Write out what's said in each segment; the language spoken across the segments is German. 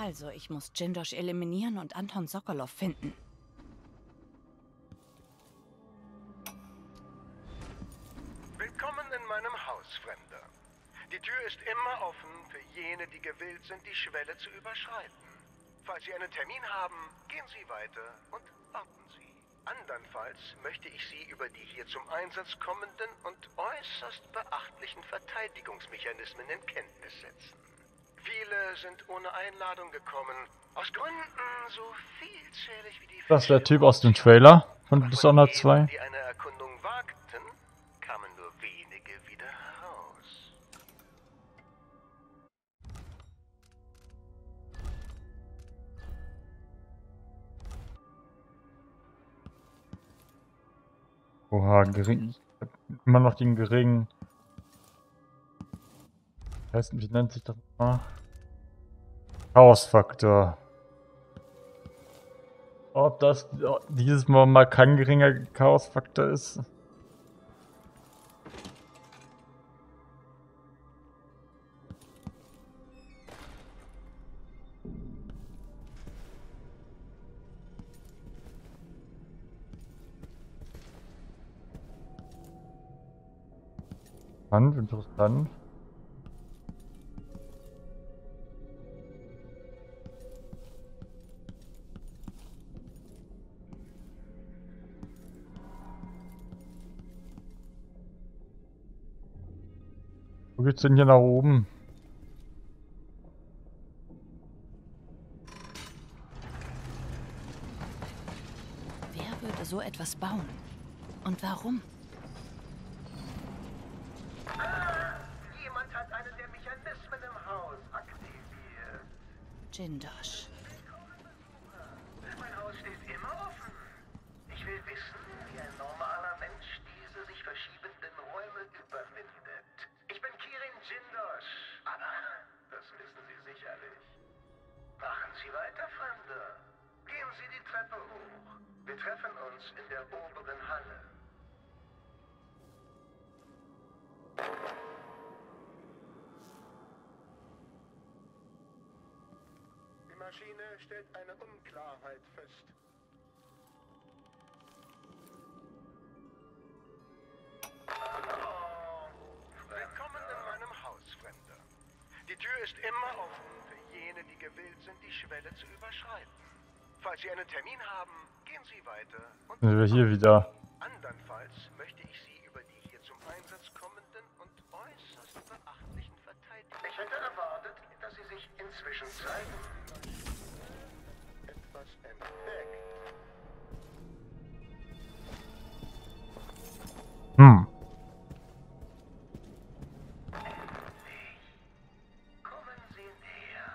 Also, ich muss Jindosh eliminieren und Anton Sokolov finden. Willkommen in meinem Haus, Fremder. Die Tür ist immer offen für jene, die gewillt sind, die Schwelle zu überschreiten. Falls Sie einen Termin haben, gehen Sie weiter und warten Sie. Andernfalls möchte ich Sie über die hier zum Einsatz kommenden und äußerst beachtlichen Verteidigungsmechanismen in Kenntnis setzen. Viele sind ohne Einladung gekommen. Aus Gründen so vielzählig wie die Das ist der Typ aus dem Trailer von Dishonored 2. Die eine Erkundung wagten, kamen nur wenige wieder heraus. Oha, gering. Immer noch den geringen. Heißt, wie nennt sich das mal? Chaosfaktor. Ob das dieses Mal mal kein geringer Chaosfaktor ist? Interessant, interessant. Geht's denn hier nach oben? Wer würde so etwas bauen? Und warum? Jemand hat einen der Mechanismen im Haus aktiviert. Jindosh. Maschine stellt eine Unklarheit fest. Willkommen in meinem Haus, Fremder. Die Tür ist immer offen für jene, die gewillt sind, die Schwelle zu überschreiten. Falls Sie einen Termin haben, gehen Sie weiter und Sind wir hier wieder? Andernfalls möchte ich Sie über die hier zum Einsatz kommenden und äußerst beachtlichen Verteidigungen... Ich hätte erwartet, sich inzwischen zeigen. Etwas entdeckt. Hm. Kommen Sie näher.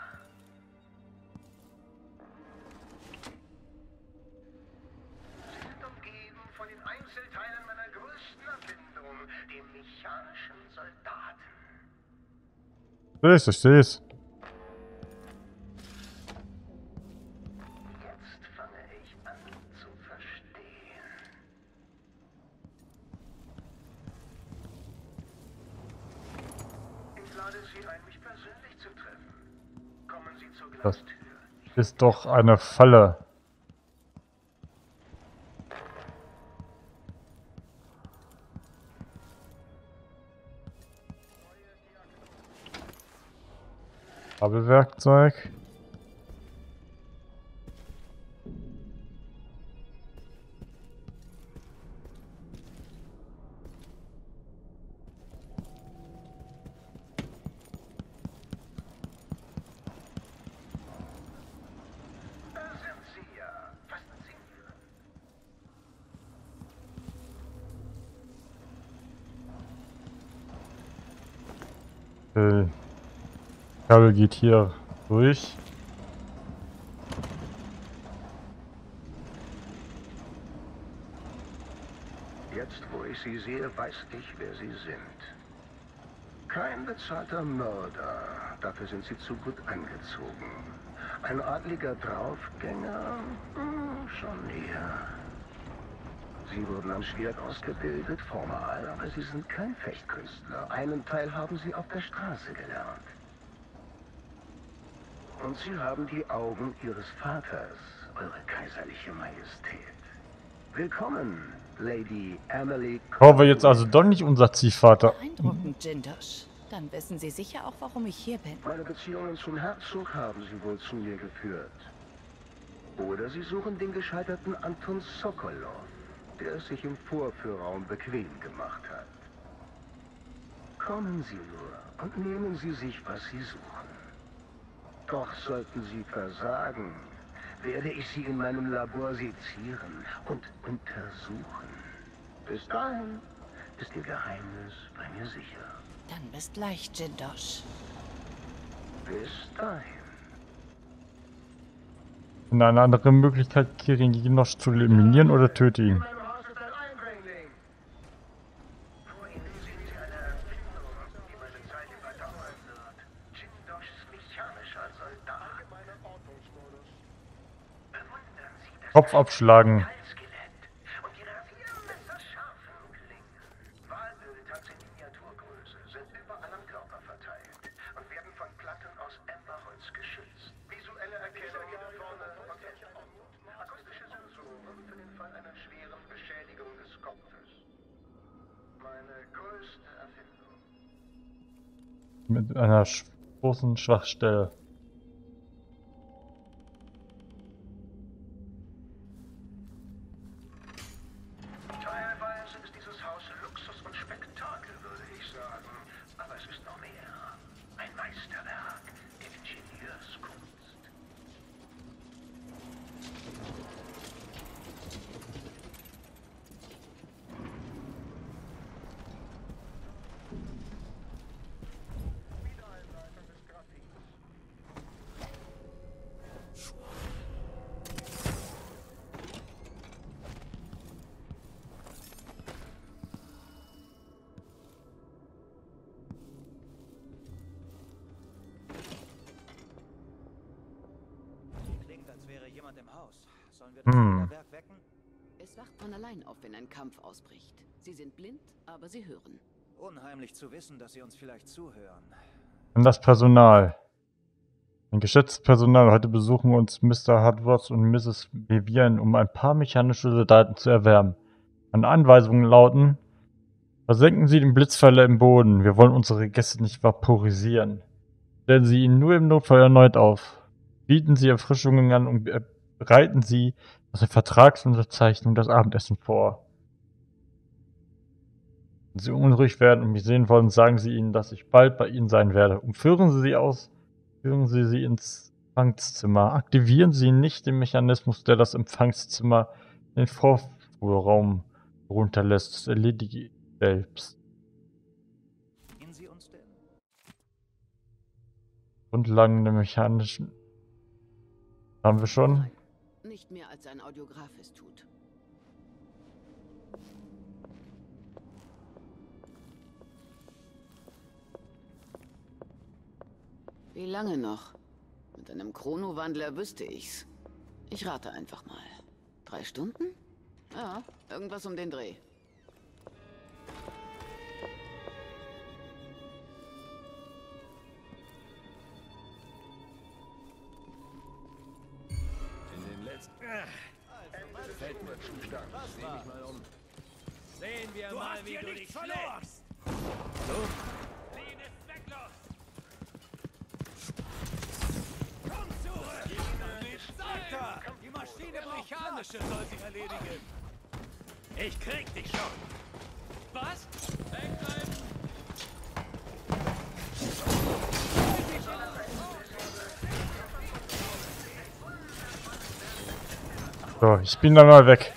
Ist doch eine Falle. Kabelwerkzeug. Äh, Kabel geht hier durch. Jetzt, wo ich Sie sehe, weiß ich, wer Sie sind. Kein bezahlter Mörder. Dafür sind Sie zu gut angezogen. Ein adliger Draufgänger? Hm, schon eher. Sie wurden am Schwert ausgebildet, formal, aber Sie sind kein Fechtkünstler. Einen Teil haben Sie auf der Straße gelernt. Und Sie haben die Augen Ihres Vaters, Eure Kaiserliche Majestät. Willkommen, Lady Emily. Brauchen wir jetzt also doch nicht unser Ziehvater. Beeindruckend, Jindosh. Dann wissen Sie sicher auch, warum ich hier bin. Meine Beziehungen zum Herzog haben Sie wohl zu mir geführt. Oder Sie suchen den gescheiterten Anton Sokolov, der es sich im Vorführraum bequem gemacht hat. Kommen Sie nur und nehmen Sie sich, was Sie suchen. Doch sollten Sie versagen, werde ich Sie in meinem Labor sezieren und untersuchen. Bis dahin ist Ihr Geheimnis bei mir sicher. Dann bis gleich, Jindosh. Bis dahin. Und eine andere Möglichkeit, Kirin Jinosch zu eliminieren oder töte ihn. meinem Haus ist ein Eindringling. Vorhin sehen Sie eine Erfindung, die meine Zeit überdauern wird. Jindoshs mechanischer Soldat. Bewundern Sie das Kopf abschlagen. Metallskelett und die rasiermesserscharfen Klingen. Wahlbild hat sie Miniaturgröße, sind überall am Körper verteilt und werden von Platten aus Emberholz geschützt. Visuelle Erkennung vorne und hinten. Akustische Sensoren für den Fall einer schweren Beschädigung des Kopfes. Meine größte Erfindung. Mit einer großen Schwachstelle. Sollen wir das Hm. Feuerwerk wecken? Es wacht von allein auf, wenn ein Kampf ausbricht. Sie sind blind, aber sie hören. Unheimlich zu wissen, dass Sie uns vielleicht zuhören. Und das Personal. Ein geschätztes Personal. Heute besuchen uns Mr. Hardworth und Mrs. Vivian, um ein paar mechanische Soldaten zu erwärmen. Meine Anweisungen lauten, versenken Sie den Blitzpfeiler im Boden. Wir wollen unsere Gäste nicht vaporisieren. Stellen Sie ihn nur im Notfall erneut auf. Bieten Sie Erfrischungen an und bereiten Sie aus der Vertragsunterzeichnung das Abendessen vor. Wenn Sie unruhig werden und mich sehen wollen, sagen Sie ihnen, dass ich bald bei Ihnen sein werde. Und führen Sie sie aus, führen Sie sie ins Empfangszimmer. Aktivieren Sie nicht den Mechanismus, der das Empfangszimmer in den Vorfuhrraum runterlässt. Das erledige ich selbst. Grundlagen der mechanischen. Haben wir schon? Nicht mehr als ein Audiograph es tut. Wie lange noch? Mit einem Chronowandler wüsste ich's. Ich rate einfach mal. Drei Stunden? Ja, irgendwas um den Dreh. Maschine mechanische soll sie erledigen. Ich krieg dich schon. Was? Wegbleiben! So, ich bin dann mal weg.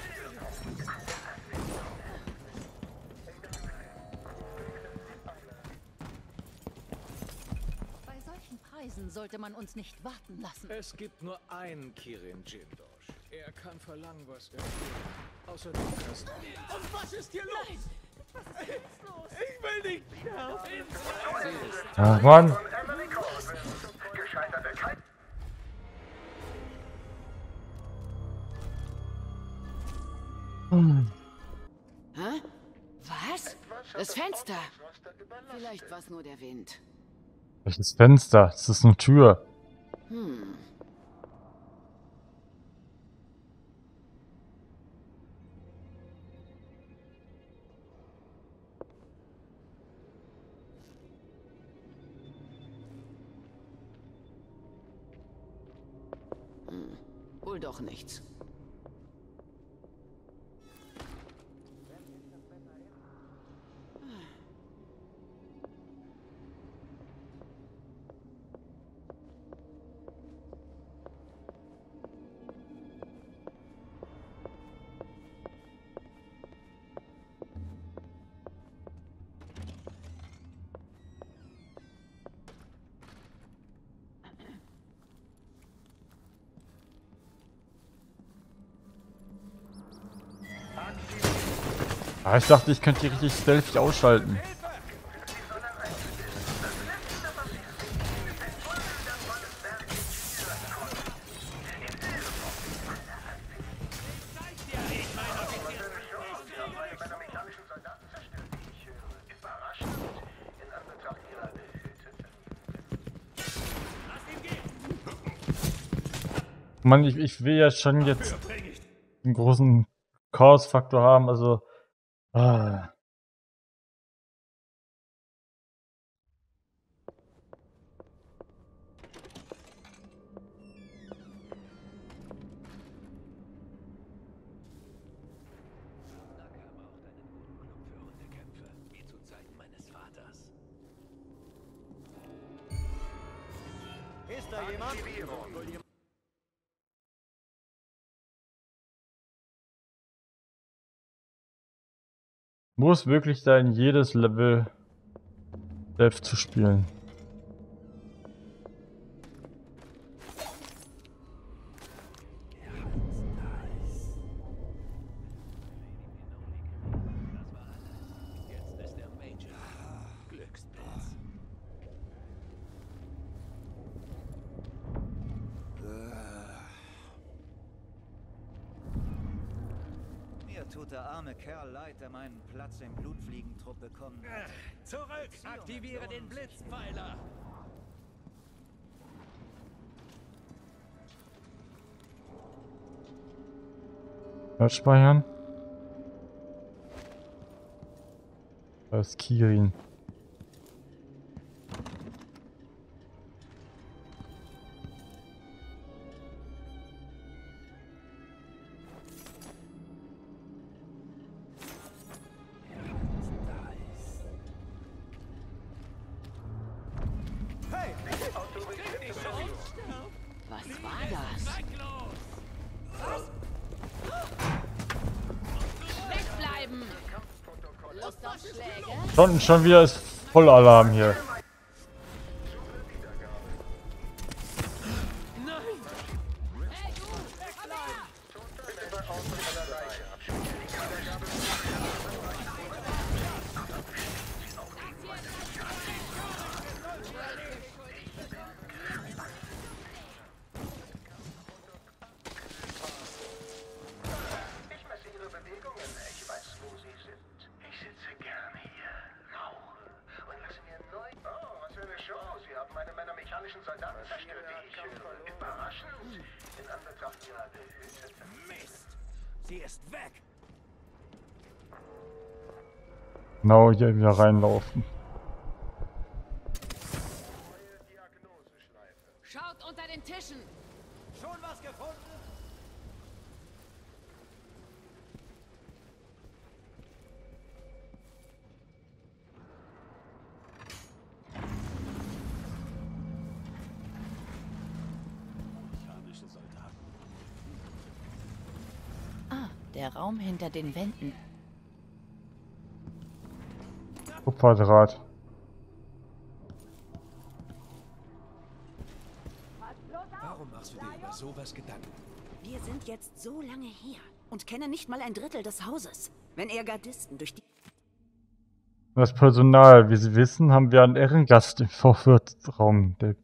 Bei solchen Preisen sollte man uns nicht warten lassen. Es gibt nur einen Kirin Jindosh. Er kann verlangen, was er will. Außer du kannst. Und was ist hier los? Ich will nicht sterben. Ach Mann. Kite. Hä? Was? Das Fenster! Vielleicht war es nur der Wind. Welches Fenster? Das ist eine Tür. Ah, ich dachte, ich könnte die richtig stealthy ausschalten. Mann, ich, ich will ja schon jetzt einen großen Chaos-Faktor haben, also. Ah. Ist da jemand? Muss wirklich sein, jedes Level Death zu spielen. Bekommen hat. Zurück! Aktiviere den Blitzpfeiler! Speichern. Da ist Kirin. Schon, schon wieder ist Vollalarm hier. Mist! Sie ist weg! Genau hier wieder reinlaufen. Neue Diagnoseschleife. Schaut unter den Tischen! Schon was gefunden? Ah, der Raum hinter den Wänden. Kupferdraht. Warum machst du dir über sowas Gedanken? Wir sind jetzt so lange hier und kennen nicht mal ein Drittel des Hauses. Wenn er Gardisten durch die... Das Personal, wie Sie wissen, haben wir einen Ehrengast im der-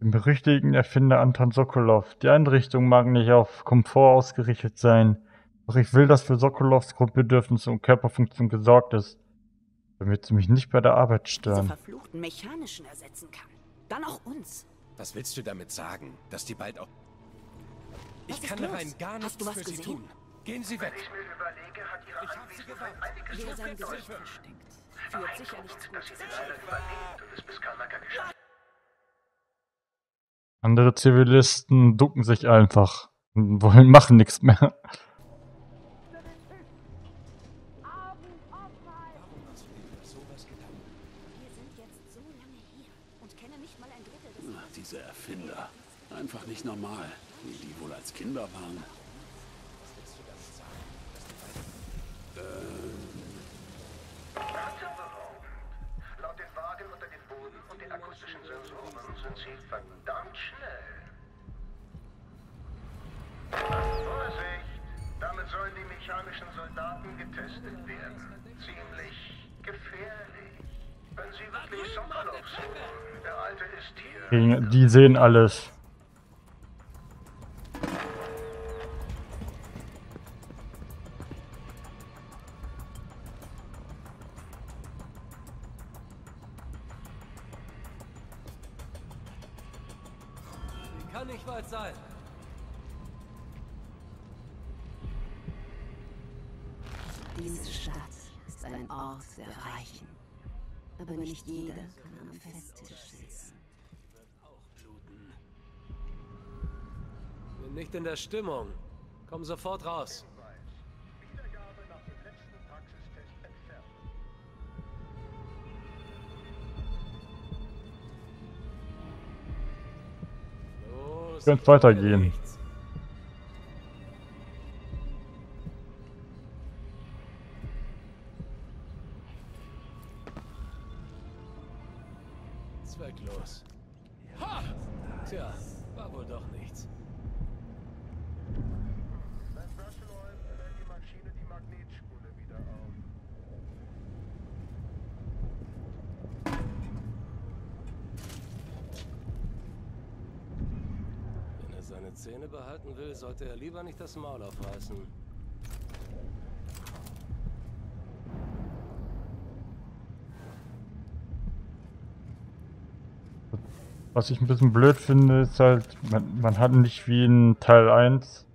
den berüchtigten Erfinder Anton Sokolov. Die Einrichtung mag nicht auf Komfort ausgerichtet sein, doch ich will, dass für Sokolovs Grundbedürfnisse und Körperfunktion gesorgt ist, damit sie mich nicht bei der Arbeit diese stören. verfluchten Mechanischen ersetzen kann. Dann auch uns. Was willst du damit sagen? Dass die bald auch... Ich Was ist kann los? rein gar nichts für sie gesehen? tun. Gehen Sie weg. Ich mir überlege, hat ihre Ich sie Anwesenheit sein bedeuten. Gesicht versteckt, führt sie Andere Zivilisten ducken sich einfach und wollen machen nichts mehr. Wir sind jetzt so lange hier und kennen nicht mal ein Drittel des Ach, diese Erfinder. Einfach nicht normal, wie die wohl als Kinder waren. Laut den Wagen unter dem Boden und den akustischen Sensoren sind sie verdammt schnell. Vorsicht! Damit sollen die mechanischen Soldaten getestet werden. Ziemlich gefährlich. Wenn sie wirklich Sokolov suchen. Der Alte ist hier. Die sehen alles. Der Stimmung. Komm sofort raus. Könnt weitergehen. nichts. Zähne behalten will, sollte er lieber nicht das Maul aufreißen. Was ich ein bisschen blöd finde, ist halt, man, man hat nicht wie in Teil 1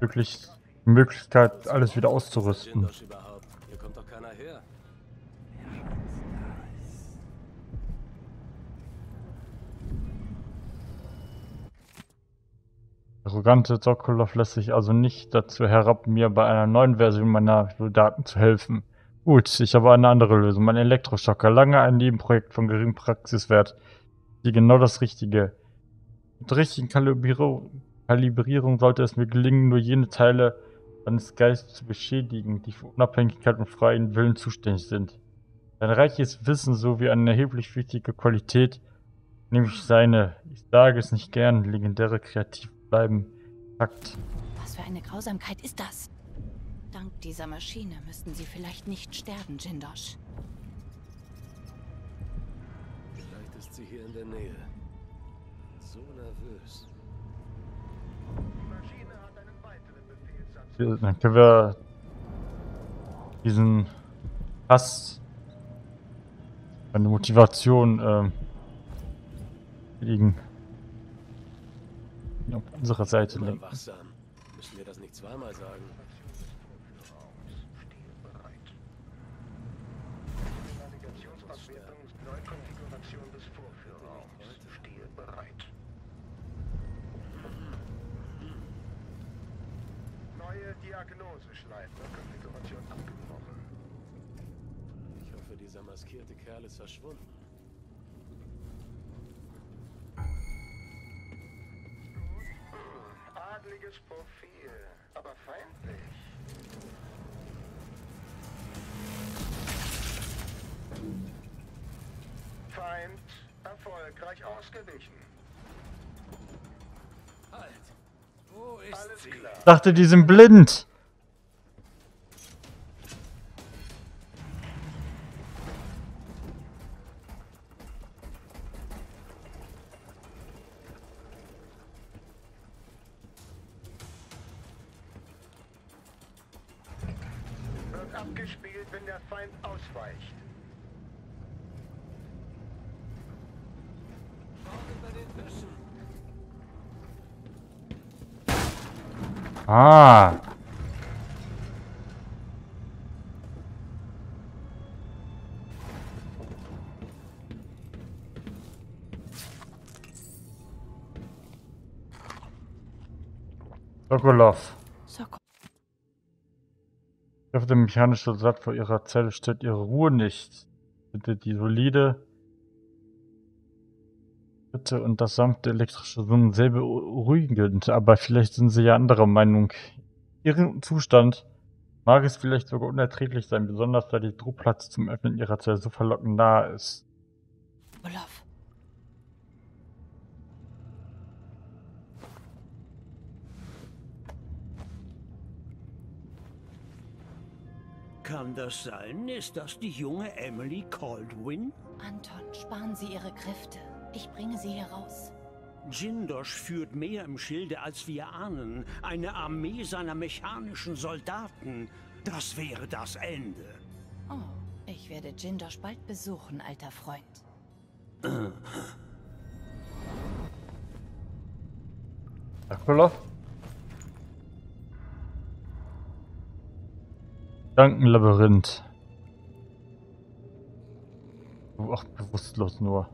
wirklich die Möglichkeit, alles wieder auszurüsten. Jindosh überhaupt? Hier kommt doch keiner her. Arrogante Sokolov lässt sich also nicht dazu herab, mir bei einer neuen Version meiner Daten zu helfen. Gut, ich habe eine andere Lösung. Mein Elektroschocker, lange ein Nebenprojekt von geringem Praxiswert. Die genau das Richtige. Mit der richtigen Kalibrierung, Kalibrierung sollte es mir gelingen, nur jene Teile seines Geistes zu beschädigen, die für Unabhängigkeit und freien Willen zuständig sind. Sein reiches Wissen sowie eine erheblich wichtige Qualität, nämlich seine, ich sage es nicht gern, legendäre kreativ bleiben, Fakt. Was für eine Grausamkeit ist das? Dank dieser Maschine müssten Sie vielleicht nicht sterben, Jindosh. Vielleicht ist sie hier in der Nähe. So nervös. Die Maschine hat einen weiteren Befehlssatz. Dann können wir diesen Hass, eine Motivation ähm, liegen auf unserer Seite Immer lenken. wachsam. Müssen wir das nicht zweimal sagen? Stilbereit. Navigationsauswertung, Neukonfiguration des Vorführraums. Stilbereit. Neue Diagnoseschleife. Konfiguration abgebrochen. Ich hoffe, dieser maskierte Kerl ist verschwunden. Adliges Profil, aber feindlich. Feind erfolgreich ausgewichen. Halt! Wo ist Alles sie? klar. dachte, die sind blind. Ah. Sokolov. Soko. Auf dem mechanischen Satz vor ihrer Zelle stört ihre Ruhe nicht. Bitte die solide Bitte und das sanfte elektrische Summen sehr beruhigend, aber vielleicht sind sie ja anderer Meinung. Ihren Zustand mag es vielleicht sogar unerträglich sein, besonders da die Druckplatz zum Öffnen ihrer Zelle so verlockend nahe ist. Olaf. Kann das sein? Ist das die junge Emily Caldwin? Anton, sparen Sie Ihre Kräfte. Ich bringe Sie hier raus. Jindosh führt mehr im Schilde, als wir ahnen. Eine Armee seiner mechanischen Soldaten. Das wäre das Ende. Oh, ich werde Jindosh bald besuchen, alter Freund. Sokolov? Gedankenlabyrinth. Oh, Ach, bewusstlos nur.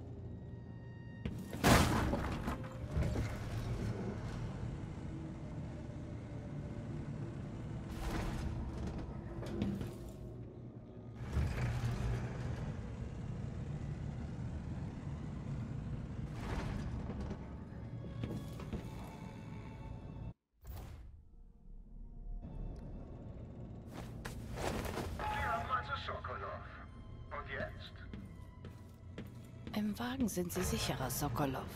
Sind Sie sicherer, Sokolov.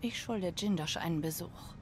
Ich schulde Jindosh einen Besuch.